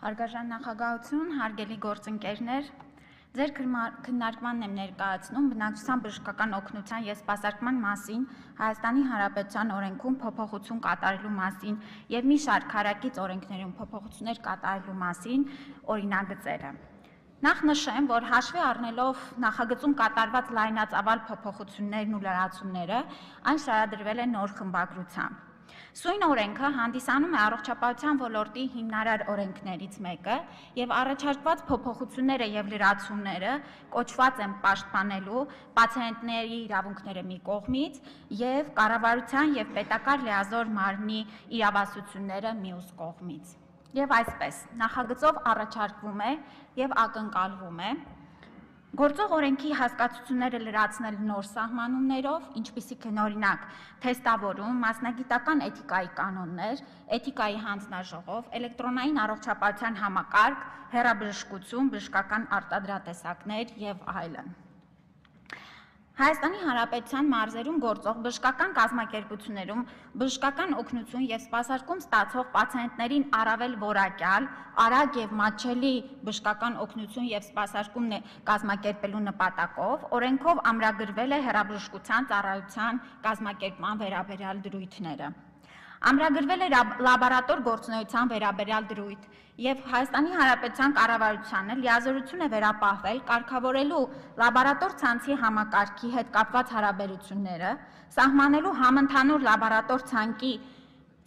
Հարգարժան նախագահություն, հարգելի գործընկերներ, ձեր քննարկմանն եմ ներկայացնում բնակչության բժշկական օգնության եւ սպասարկման մասին Հայաստանի Հանրապետության օրենքում փոփոխություն կատարելու մասին եւ մի շարք հարակից օրենքներում փոփոխություններ կատարելու մասին օրինագծերը։ Նախ նշեմ, որ հաշվի առնելով նախագծում կատարված լայնածավալ փոփոխություններն ու լրացումները, այն շարադրվել է նոր խմբագրությամբ։ Սույն օրենքը հանդիսանում է առողջապահության ոլորտի հիմնարար օրենքներից մեկը եւ առաջարկված փոփոխությունները եւ լրացումները կոչված են պաշտպանելու պացիենտների իրավունքները մի կողմից եւ կառավարության եւ պետական լիազոր մարմնի իրավասությունները մյուս կողմից։ Եվ այսպես, նախագծով առաջարկվում է եւ ակնկալվում է Գործող օրենքի հասկացությունները լրացնել նոր սահմանումներով, ինչպիսիք են օրինակ թեստավորում, մասնագիտական էթիկայի կանոններ, էթիկայի հանձնաժողով, էլեկտրոնային առողջապահության համակարգ, հեռաբժշկություն, բժշկական արտադրատեսակներ եւ այլն։ Հայաստանի Հանրապետության մարզերում գործող բժշկական կազմակերպություններում բժշկական օգնություն եւ սպասարկում ստացող պացիենտներին առավել որակյալ, արագ եւ մատչելի բժշկական օգնություն եւ սպասարկում կազմակերպելու նպատակով օրենքով ամրագրվել է հեռաբժշկության ծառայության կազմակերպման վերաբերյալ դրույթները։ Ամրագրվել է լաբորատոր գործունեության վերաբերյալ դրույթ եւ Հայաստանի Հանրապետության կառավարությանը լիազորություն է վերապահվել կարգավորելու լաբորատոր ցանցի համակարգի հետ կապված հարաբերությունները, սահմանելու համընդհանուր լաբորատոր ցանկի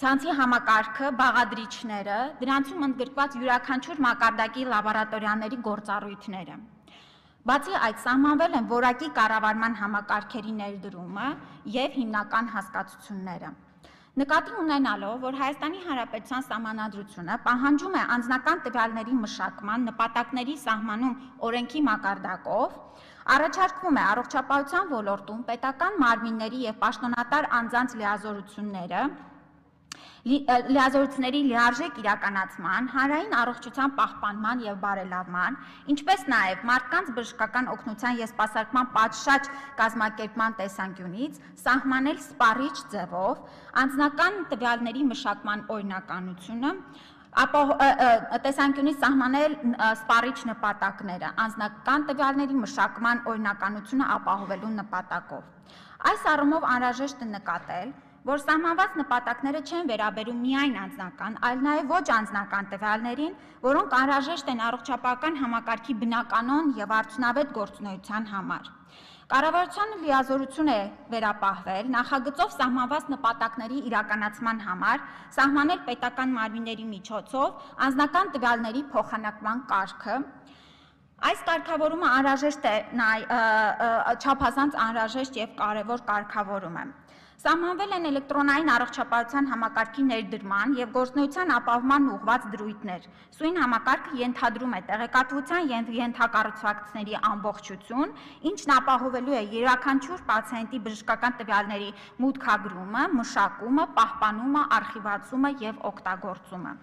ցանցի համակարգը, բաղադրիչները, դրանցում ընդգրկված յուրաքանչյուր մակարդակի լաբորատորիաների գործառույթները։ Բացի այդ, սահմանվել են որակի կառավարման համակարգերի ներդրումը եւ հիմնական հասկացությունները։ Նկատի ունենալով, որ Հայաստանի Հանրապետության Սահմանադրությունը պահանջում է անձնական տվյալների մշակման նպատակների սահմանում օրենքի մակարդակով, առաջարկվում է առողջապահության ոլորտում պետական մարմինների եւ պաշտոնատար անձանց լիազորությունները լիազորությունների լիարժեք իրականացման, հանրային առողջության պահպանման եւ բարելավման, ինչպես նաեւ մարդկանց բժշկական օգնության եւ սպասարկման պատշաճ կազմակերպման տեսանկյունից սահմանել սպառիչ ձևով անձնական տվյալների մշակման օրինականությունը ապա տեսանկյունից սահմանել սպառիչ նպատակները անձնական տվյալների մշակման օրինականությունը ապահովելու նպատակով։ Այս առումով անհրաժեշտ է նկատել, որ սահմանված նպատակները չեն վերաբերում միայն անձնական, այլ նաև ոչ անձնական տվյալներին, որոնք անհրաժեշտ են առողջապահական համակարգի բնականon եւ արդյունավետ գործունեության համար։ Կառավարությանը լիազորություն է վերապահվել նախագծով սահմանված նպատակների իրականացման համար սահմանել պետական մարմինների միջոցով անձնական տվյալների փոխանակման կարգը, Այս կարգավորումը անհրաժեշտ է չափազանց անհրաժեշտ եւ կարեւոր կարգավորում է։ Սահմանվել են էլեկտրոնային առողջապահության համակարգի ներդրման եւ գործնեության ապահովման ուղղված դրույթներ։ Սույն համակարգը ենթադրում է տեղեկատվության եւ ենթակառուցվածքների ամբողջություն, ինչն ապահովելու է յուրաքանչյուր պացիենտի բժշկական տվյալների մուտքագրումը, մշակումը, պահպանումը, արխիվացումը եւ օգտագործումը։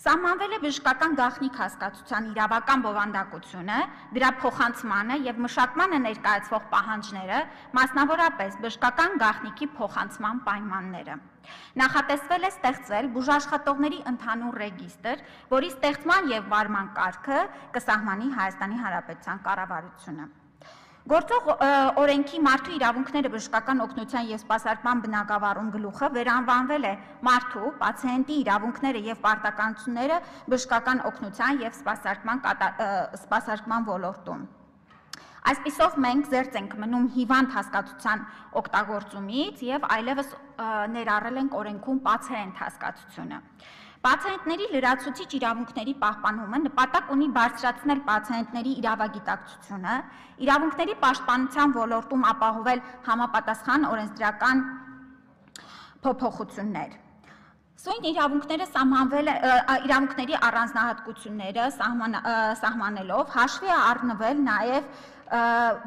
Սահմանվել է բժշկական գաղտնիք հասկացության իրավական բովանդակությունը, դրա փոխանցմանը եւ մշակմանը ներկայացվող պահանջները, մասնավորապես բժշկական գաղտնիքի փոխանցման պայմանները։ Նախատեսվել է ստեղծել բուժաշխատողների ընդհանուր ռեգիստր, որի ստեղծման եւ վարման կարգը կսահմանի Հայաստանի Հանրապետության կառավարությունը։ Գործող օրենքի մարդու իրավունքները բժշկական օգնության եւ սպասարկման բնակավարում գլուխը վերանվանվել է. Մարդու, պացիենտի իրավունքները եւ պարտականությունները բժշկական օգնության եւ սպասարկման սպասարկման ոլորտում։ Այսպիսով մենք զերծ ենք մնում հիվանդ հասկացության օգտագործումից եւ այլևս ներառել ենք օրենքում պացիենտ հասկացությունը։ Պացիենտների լրացուցիչ իրավունքների պահպանումը նպատակ ունի բարձրացնել պացիենտների իրավագիտակցությունը, իրավունքների պաշտպանության ոլորտում ապահովել համապատասխան օրենսդրական փոփոխություններ։ Սույն իրավունքները սահմանվել իրավունքների առանձնահատկությունները սահմանելով հաշվի առնվել նաև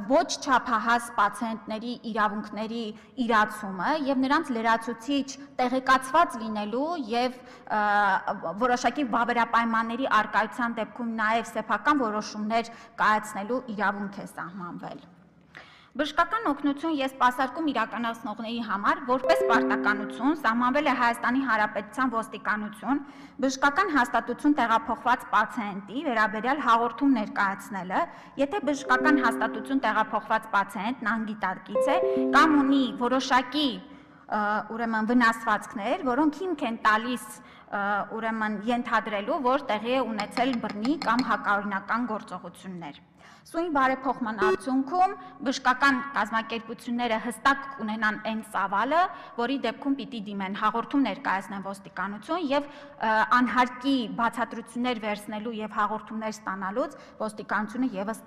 ոչ չափահաս պացիենտների իրավունքների իրացումը եւ նրանց լրացուցիչ տեղեկացված լինելու եւ որոշակի վավերապայմանների արկայության դեպքում նաեւ սեփական որոշումներ կայացնելու իրավունք է սահմանվել։ Բժշկական օգնություն եւ սպասարկում իրականացնողների համար որպես պարտականություն սահմանվել է Հայաստանի Հանրապետության ոստիկանություն բժշկական հաստատություն տեղափոխված պացիենտի վերաբերյալ հաղորդում ներկայացնելը, եթե բժշկական հաստատություն տեղափոխված պացիենտն անգիտարկից է կամ ունի որոշակի ուրեմն վնասվածքներ, որոնք հիմք են տալիս ուրեմն ենթադրելու, որ տեղի է ունեցել բռնի կամ հակաօրինական գործողություններ։ Սույն բարեփոխման արդյունքում բժշկական կազմակերպությունները հստակ կունենան այն ծավալը, որի դեպքում պիտի դիմեն հաղորդում ներկայացնեն ոստիկանություն եւ անհարկի բացատրություններ վերցնելու եւ հաղորդումներ ստանալուց ոստիկանությունը եւս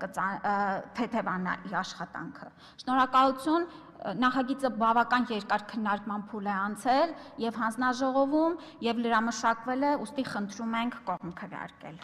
թեթևանա իր աշխատանքը։ Շնորհակալություն նախագիծը բավական երկար քննարկման փուլ է անցել եւ հանձնաժողովում եւ լրամշակվել է, ուստի խնդրում ենք կողմ քվեարկել։